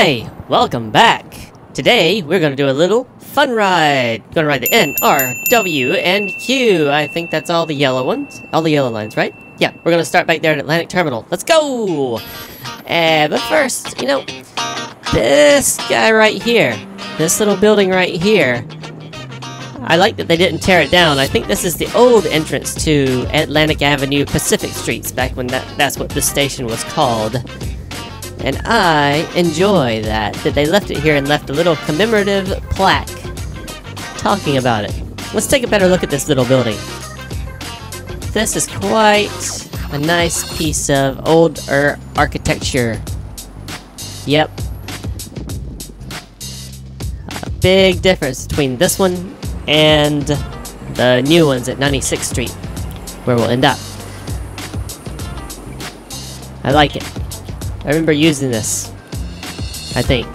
Hi, welcome back. Today we're gonna do a little fun ride. Gonna ride the N, R, W, and Q. I think that's all the yellow ones, all the yellow lines, right? Yeah, we're gonna start back there at Atlantic Terminal. Let's go! Uh, but first, you know, this guy right here, this little building right here, I like that they didn't tear it down. I think this is the old entrance to Atlantic Avenue Pacific Streets back when that, that's what the station was called. And I enjoy that, that they left it here and left a little commemorative plaque talking about it. Let's take a better look at this little building. This is quite a nice piece of old architecture. Yep. A big difference between this one and the new ones at 96th Street, where we'll end up. I like it. I remember using this. I think.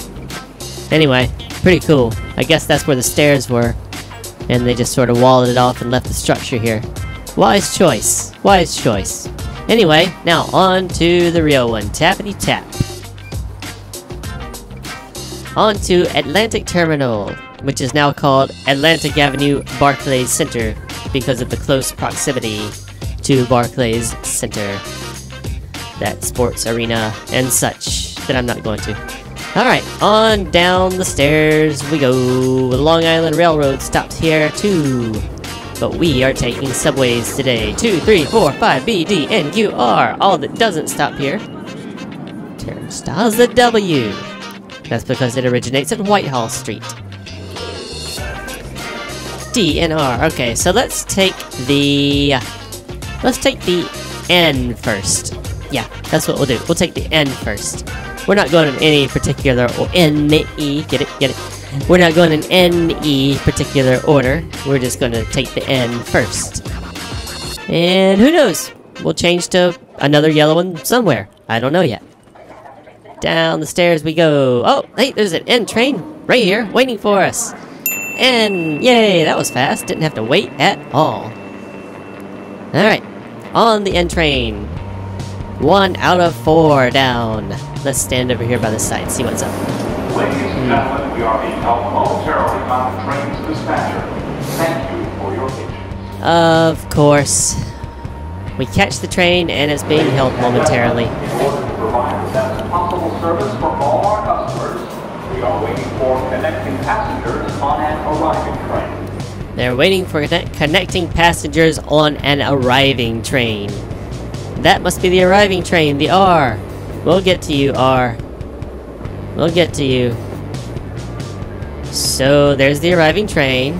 Anyway, pretty cool. I guess that's where the stairs were. And they just sort of walled it off and left the structure here. Wise choice. Wise choice. Anyway, now on to the real one. Tappity tap. On to Atlantic Terminal, which is now called Atlantic Avenue Barclays Center because of the close proximity to Barclays Center. That sports arena and such that I'm not going to. Alright, on down the stairs we go. The Long Island Railroad stops here too. But we are taking subways today. 2, 3, 4, 5, B, D, N, Q, R. All that doesn't stop here. Turnstile's the W. That's because it originates at Whitehall Street. D and R. Okay, so let's take the... Let's take the N first. Yeah, that's what we'll do. We'll take the N first. We're not going in any particular... Or N-E. Get it? Get it? We're not going in N-E particular order. We're just going to take the N first. And who knows? We'll change to another yellow one somewhere. I don't know yet. Down the stairs we go. Oh, hey, there's an N train right here waiting for us. And yay, that was fast. Didn't have to wait at all. Alright, on the N train. One out of four down. Let's stand over here by the side, and see what's up. Ladies and hmm. gentlemen, we are being held momentarily by the train's dispatcher. Thank you for your patience. Of course. We catch the train and it's being held momentarily. In order to provide the best possible service for all our customers, we are waiting for connecting passengers on an arriving train. They're waiting for connecting passengers on an arriving train. That must be the arriving train, the R. We'll get to you, R. We'll get to you. So, there's the arriving train.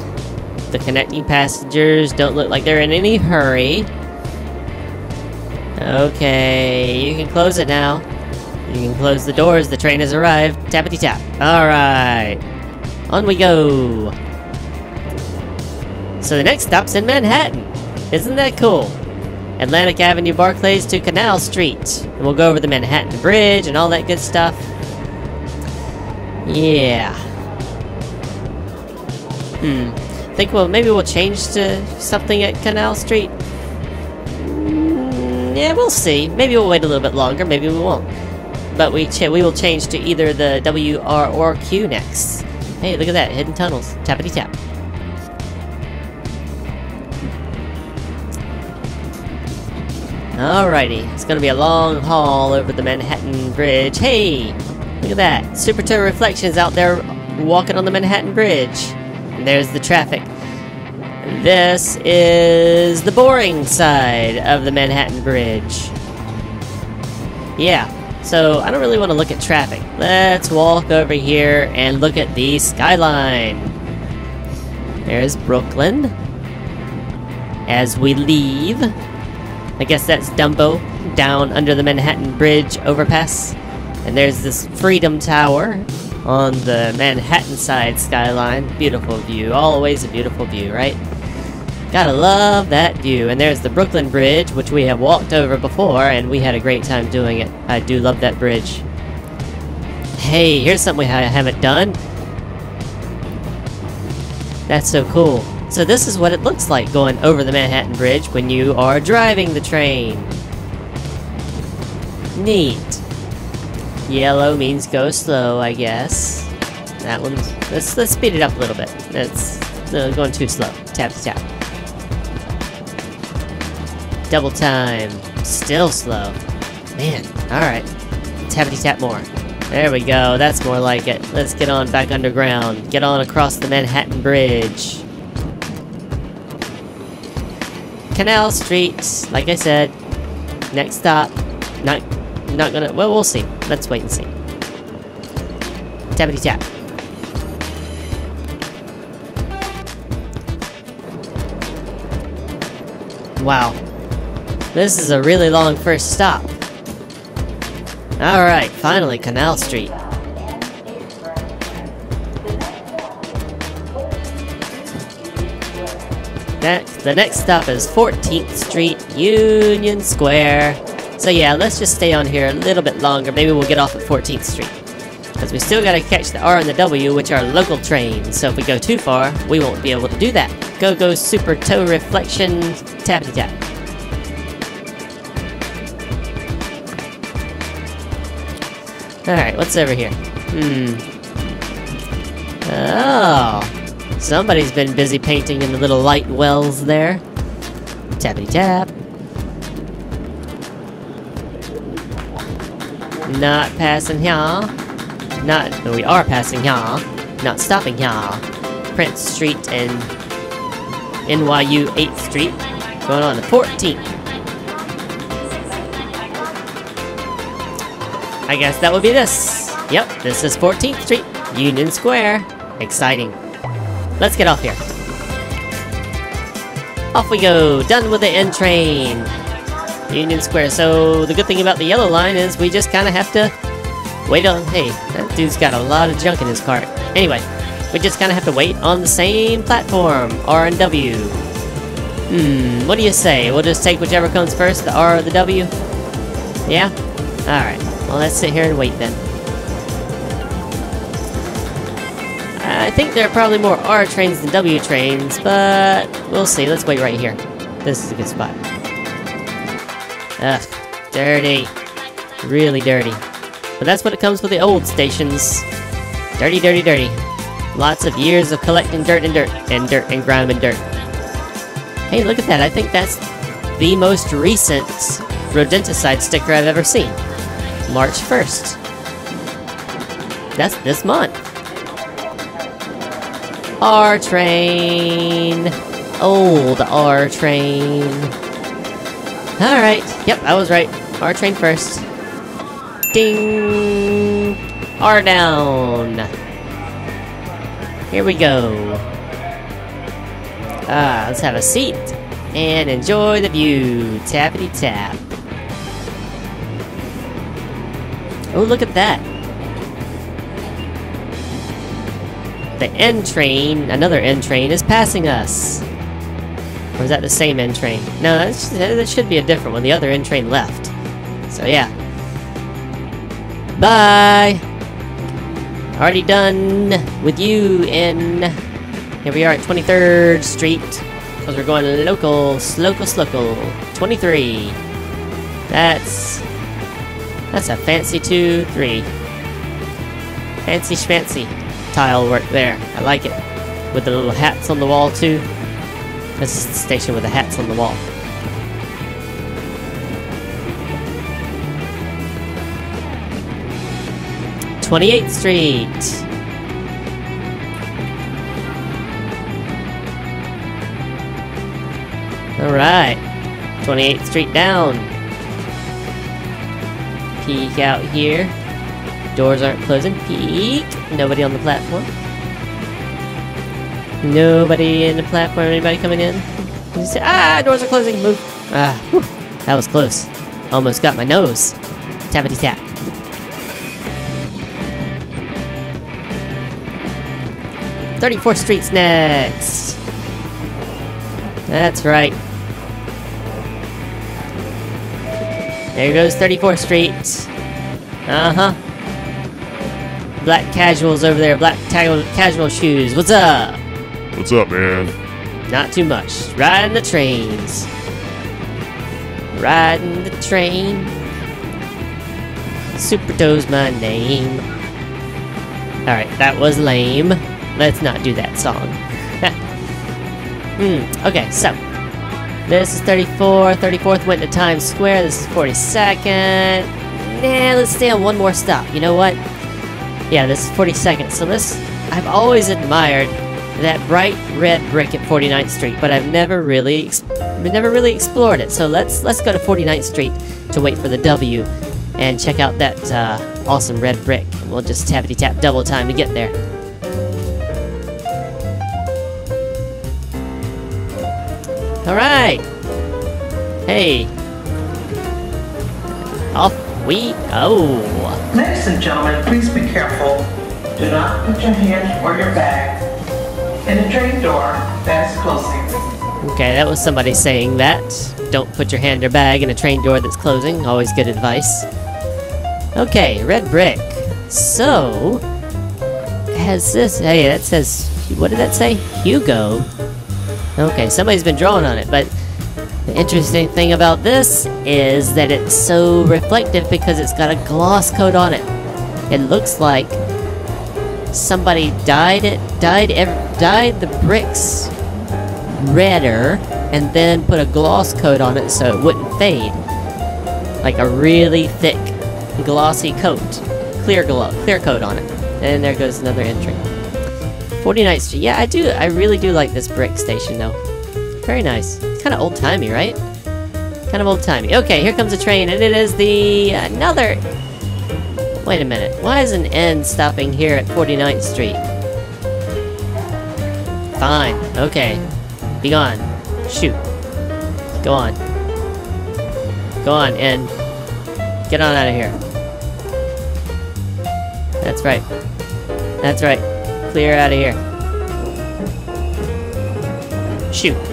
The connecting passengers don't look like they're in any hurry. Okay, you can close it now. You can close the doors, the train has arrived. Tappity tap. Alright. On we go. So the next stop's in Manhattan. Isn't that cool? Atlantic Avenue Barclays to Canal Street. And we'll go over the Manhattan Bridge and all that good stuff. Yeah. Hmm. I Think well maybe we'll change to something at Canal Street. Mm, yeah, we'll see. Maybe we'll wait a little bit longer. Maybe we won't. But we we will change to either the W, R, or Q next. Hey, look at that hidden tunnels. Tappity tap. Alrighty, it's gonna be a long haul over the Manhattan Bridge. Hey, look at that. Super Toe Reflections out there walking on the Manhattan Bridge. And there's the traffic. This is the boring side of the Manhattan Bridge. Yeah, so I don't really want to look at traffic. Let's walk over here and look at the skyline. There's Brooklyn. As we leave, I guess that's Dumbo down under the Manhattan Bridge overpass. And there's this Freedom Tower on the Manhattan side skyline. Beautiful view. Always a beautiful view, right? Gotta love that view. And there's the Brooklyn Bridge, which we have walked over before, and we had a great time doing it. I do love that bridge. Hey, here's something I haven't done. That's so cool. So this is what it looks like going over the Manhattan Bridge when you are driving the train. Neat. Yellow means go slow, I guess. That one's... Let's, let's speed it up a little bit. That's no, going too slow. Tap tap. Double time. Still slow. Man, alright. Tappity tap more. There we go, that's more like it. Let's get on back underground. Get on across the Manhattan Bridge. Canal Street, like I said. Next stop. Not not gonna well we'll see. Let's wait and see. Tappity tap. Wow. This is a really long first stop. Alright, finally, Canal Street. Next, the next stop is 14th Street, Union Square. So yeah, let's just stay on here a little bit longer. Maybe we'll get off at 14th Street. Because we still gotta catch the R and the W, which are local trains. So if we go too far, we won't be able to do that. Go Go Super Toe Reflection Tappity Tap. Alright, what's over here? Hmm. Oh. Somebody's been busy painting in the little light wells there. Tappity tap. Not passing here. Not, no, we are passing here. Not stopping here. Prince Street and NYU 8th Street. Going on the 14th. I guess that would be this. Yep, this is 14th Street, Union Square. Exciting. Let's get off here. Off we go, done with the N train. Union Square. So the good thing about the yellow line is we just kind of have to wait on... Hey, that dude's got a lot of junk in his cart. Anyway, we just kind of have to wait on the same platform, R and W. Hmm, what do you say? We'll just take whichever comes first, the R or the W? Yeah? Alright. Well, let's sit here and wait then. I think there are probably more R trains than W trains, but we'll see. Let's wait right here. This is a good spot. Ugh, dirty. Really dirty. But that's what it comes with the old stations. Dirty, dirty, dirty. Lots of years of collecting dirt and dirt, and dirt and grime and dirt. Hey, look at that. I think that's the most recent rodenticide sticker I've ever seen. March 1st. That's this month. R train. Old R train. Alright. Yep, I was right. R train first. Ding! R down. Here we go. Ah, let's have a seat and enjoy the view. Tappity tap. Oh, look at that. The N train, another N train, is passing us. Or is that the same N train? No, that should be a different one. The other N train left. So yeah. Bye! Already done with you in... Here we are at 23rd Street. Because we're going local, slocal, slocal. 23. That's that's a fancy two, three. Fancy schmancy tile work there. I like it. With the little hats on the wall too. This is the station with the hats on the wall. Twenty-eighth Street. Alright. 28th Street down peek out here. Doors aren't closing. Peek. Nobody on the platform. Nobody in the platform. Anybody coming in? Ah, doors are closing. Move. Ah, whew, that was close. Almost got my nose. Tappity tap. Thirty-fourth Street's next. That's right. There goes 34th Street. Uh-huh. Black casuals over there, black casual shoes. What's up? What's up, man? Not too much. Riding the trains. Riding the train. Super Toe's my name. Alright, that was lame. Let's not do that song. hmm, okay, so. This is 34, 34th went to Times Square, this is 42nd. Nah, let's stay on one more stop, you know what? Yeah, this is 42nd, so this, I've always admired that bright red brick at 49th Street, but I've never really, never really explored it. So let's let's go to 49th Street to wait for the W, and check out that uh, awesome red brick. We'll just tappity tap double time to get there. All right. Hey. Off we go. Ladies and gentlemen, please be careful. Do not put your hand or your bag in the train door that's closing. Okay, that was somebody saying that. Don't put your hand or bag in a train door that's closing. Always good advice. Okay, red brick. So, has this... Hey, that says... What did that say? Hugo. Okay, somebody's been drawing on it, but... Interesting thing about this is that it's so reflective because it's got a gloss coat on it. It looks like somebody dyed it, dyed dyed the bricks redder, and then put a gloss coat on it so it wouldn't fade. Like a really thick, glossy coat, clear glow, clear coat on it. And there goes another entry. 49th Street. Yeah, I do. I really do like this brick station, though. Very nice. Kind of old-timey, right? Kind of old-timey. Okay, here comes a train, and it is the... another Wait a minute, why is an N stopping here at 49th Street? Fine, okay. Be gone. Shoot. Go on. Go on, N. Get on out of here. That's right. That's right. Clear out of here. Shoot.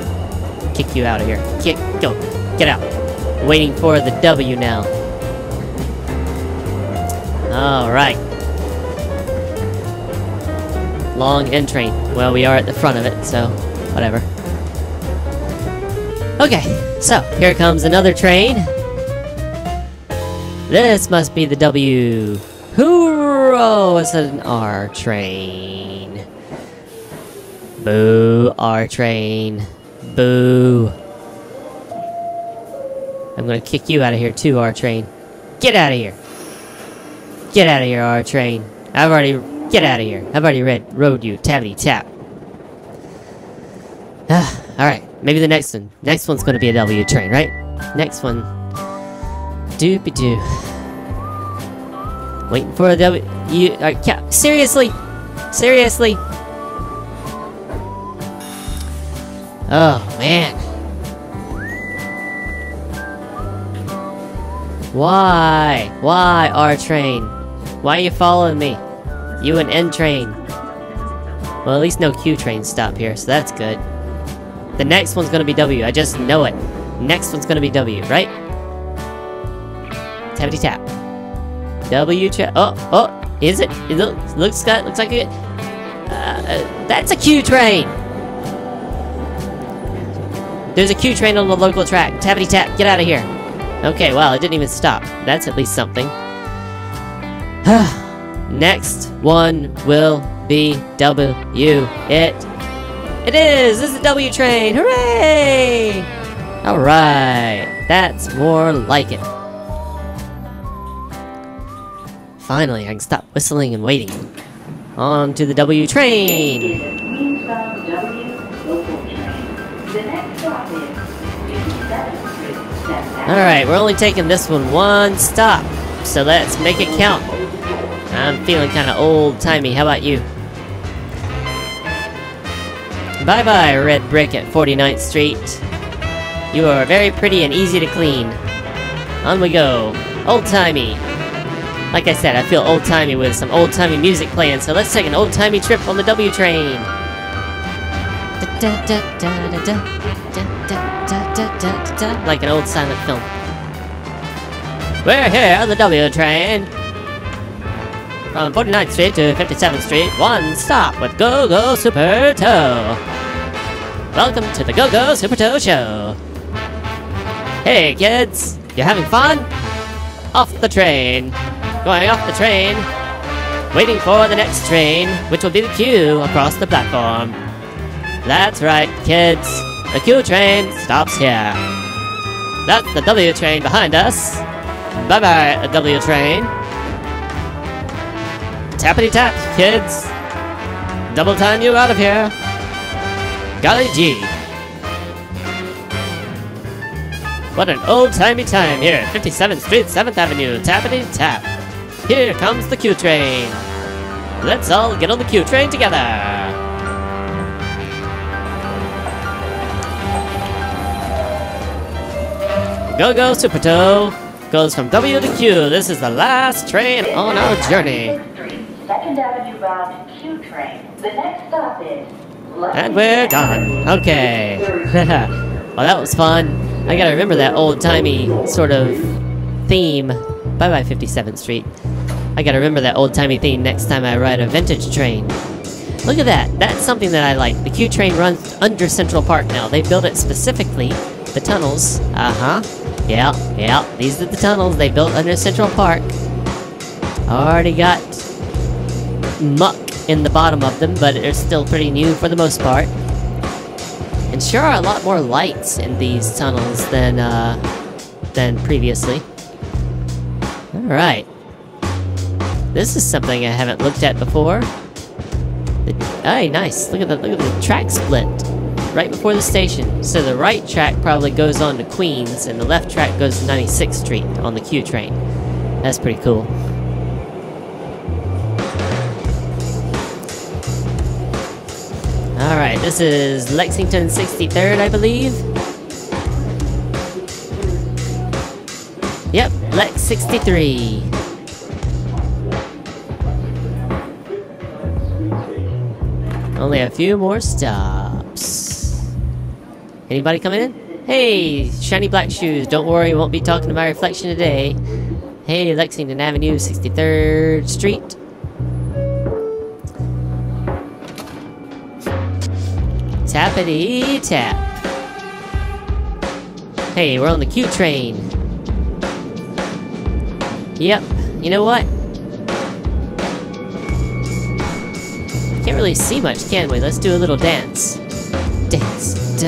Kick you out of here. Kick. Go. Get out. Waiting for the W now. Alright. Long N train. Well, we are at the front of it, so whatever. Okay, so here comes another train. This must be the W. Hoorah! It's an R train. Boo, R train. Boo. I'm gonna kick you out of here too, R train. Get out of here. Get out of here, R train. I've already get out of here. I've already read rode you, tabbity tap. Alright. Maybe the next one. Next one's gonna be a W train, right? Next one. Doopy doo. Waiting for a W. You uh, seriously? Seriously? Oh man. Why? Why, R train? Why are you following me? You an N train. Well, at least no Q-Train stop here, so that's good. The next one's gonna be W, I just know it. Next one's gonna be W, right? Tappity tap. W tra- oh, oh, is it? It looks, looks, looks like it. Uh, that's a Q train! There's a Q train on the local track. Tappity tap, get out of here. Okay, well, it didn't even stop. That's at least something. Next one will be W. It. It is! This is the W train! Hooray! Alright. That's more like it. Finally, I can stop whistling and waiting. On to the W train! Alright, we're only taking this one one stop. So let's make it count. I'm feeling kind of old-timey. How about you? Bye-bye, red brick at 49th Street. You are very pretty and easy to clean. On we go. Old-timey. Like I said, I feel old-timey with some old-timey music playing, so let's take an old-timey trip on the W train. Like an old silent film. We're here on the W train. From 49th Street to 57th Street, one stop with Go-Go Super Toe. Welcome to the Go-Go Super Toe Show. Hey kids, you having fun? Off the train. going off the train, waiting for the next train, which will be the Q across the platform. That's right, kids. The Q train stops here. That's the W train behind us. Bye bye, W train. Tappity tap, kids. Double time you out of here. Golly gee. What an old-timey time here at 57th Street, 7th Avenue. Tappity tap. Here comes the Q train. Let's all get on the Q train together. Go go Super Toe goes from W to Q. This is the last train on our journey. Second Avenue bound Q train. The next stop is. And we're done. Okay. well, that was fun. I gotta remember that old-timey sort of theme. Bye-bye 57th Street. I gotta remember that old-timey theme next time I ride a vintage train. Look at that. That's something that I like. The Q train runs under Central Park now. They built it specifically. The tunnels. Uh-huh. Yeah, yeah. These are the tunnels they built under Central Park. Already got muck in the bottom of them, but they're still pretty new for the most part. And sure are a lot more lights in these tunnels than, uh, than previously. Alright. This is something I haven't looked at before. The, hey, nice. Look at the look at the track split. Right before the station. So the right track probably goes on to Queens, and the left track goes to 96th Street on the Q train. That's pretty cool. Alright, this is Lexington 63rd, I believe. Yep, Lex 63. Only a few more stops. Anybody coming in? Hey, shiny black shoes. Don't worry, won't be talking to my reflection today. Hey, Lexington Avenue, 63rd Street. Tappity tap. Hey, we're on the Q train. Yep, you know what? Can't really see much, can we? Let's do a little dance. Dance,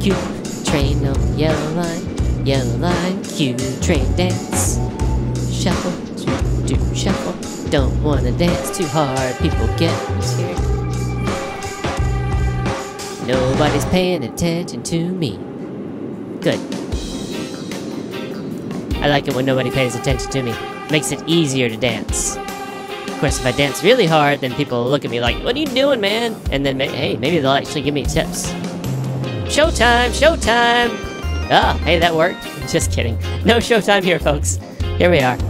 Q train on yellow line, yellow line, Q train dance. Shuffle, do, do shuffle. Don't wanna dance too hard, people get scared. Nobody's paying attention to me. Good. I like it when nobody pays attention to me. Makes it easier to dance. Of course, if I dance really hard, then people look at me like, what are you doing, man? And then, hey, maybe they'll actually give me tips. Showtime! Showtime! Ah, hey, that worked. Just kidding. No showtime here, folks. Here we are.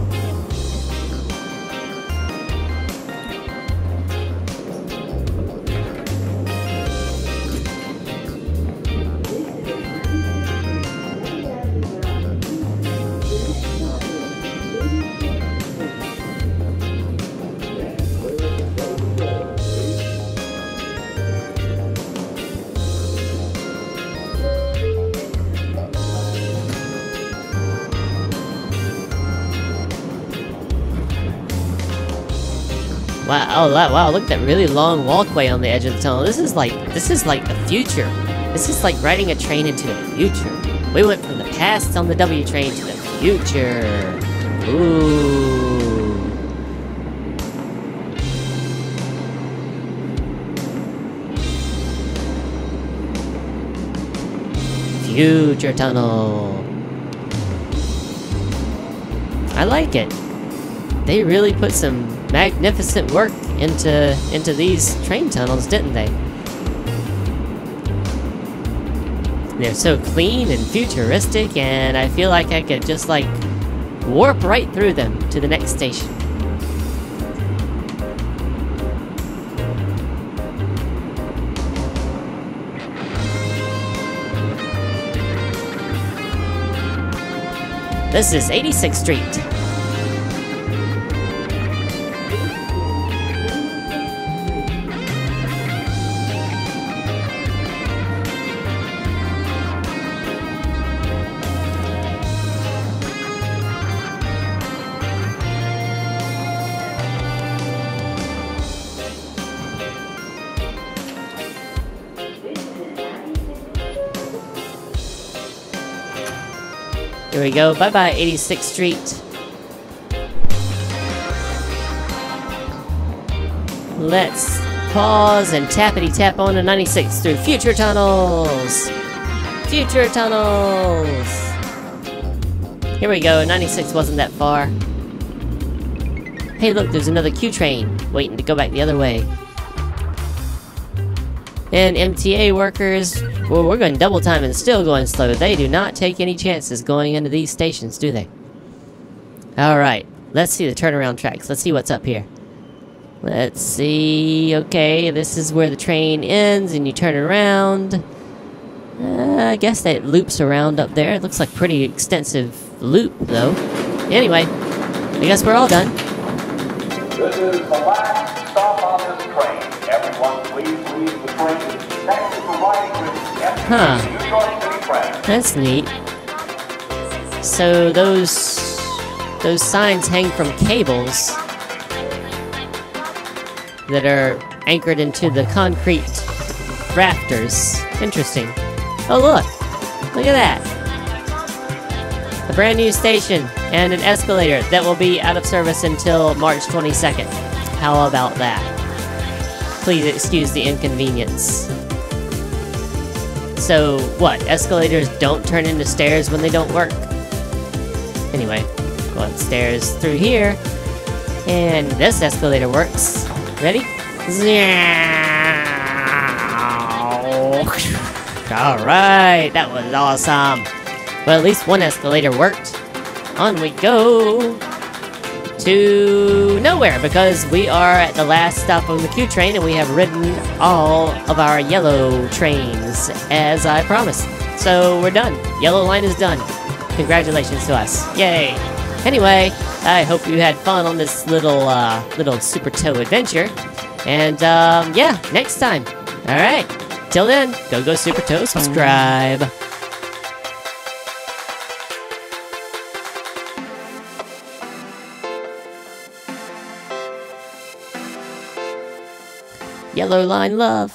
Wow, oh wow, wow, look at that really long walkway on the edge of the tunnel. This is like this is like the future. This is like riding a train into the future. We went from the past on the W train to the future. Ooh. Future tunnel. I like it. They really put some magnificent work into into these train tunnels, didn't they? They're so clean and futuristic, and I feel like I could just like warp right through them to the next station. This is 86th Street. Here we go. Bye bye, 86th Street. Let's pause and tappity tap on to 96 through future tunnels. Future tunnels. Here we go. 96 wasn't that far. Hey, look, there's another Q train waiting to go back the other way. And MTA workers, well, we're going double time and still going slow. They do not take any chances going into these stations, do they? Alright, let's see the turnaround tracks. Let's see what's up here. Let's see. Okay, this is where the train ends and you turn around. Uh, I guess that loops around up there. It looks like pretty extensive loop, though. Anyway, I guess we're all done. This is the last stop on this train. Huh. That's neat. So those those signs hang from cables that are anchored into the concrete rafters. Interesting. Oh look. Look at that. A brand new station and an escalator that will be out of service until March 22nd. How about that? Please excuse the inconvenience. So, what? Escalators don't turn into stairs when they don't work? Anyway, go upstairs through here. And this escalator works. Ready? Alright, that was awesome. Well, at least one escalator worked. On we go to nowhere because we are at the last stop on the Q train and we have ridden all of our yellow trains as I promised. So we're done. Yellow line is done. Congratulations to us. Yay. Anyway, I hope you had fun on this little uh, little Super Toe adventure. And um, yeah, next time. All right. Till then, go go Super Toe subscribe. Yellow line love.